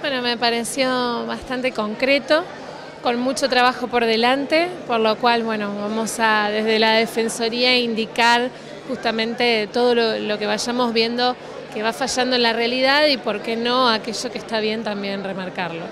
Bueno, me pareció bastante concreto, con mucho trabajo por delante, por lo cual, bueno, vamos a desde la Defensoría indicar justamente todo lo, que vayamos viendo que va fallando en la realidad y por qué no aquello que está bien también remarcarlo.